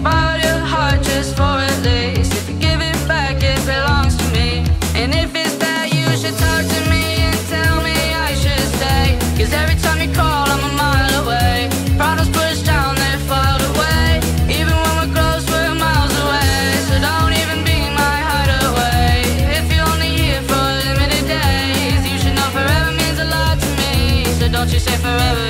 about your heart just for at least. If you give it back, it belongs to me. And if it's that, you should talk to me And tell me I should stay. Cause every time you call, I'm a mile away. Problems pushed down, they're filed away. Even when we're close, we're miles away. So don't even be my heart away. If you're only here for limited days You should know forever means a lot to me. So don't you say forever.